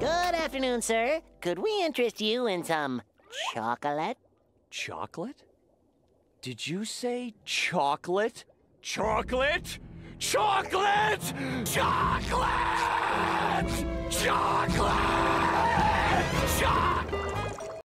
Good afternoon, sir. Could we interest you in some chocolate? Chocolate? Did you say chocolate? Chocolate? Chocolate! Chocolate! Chocolate!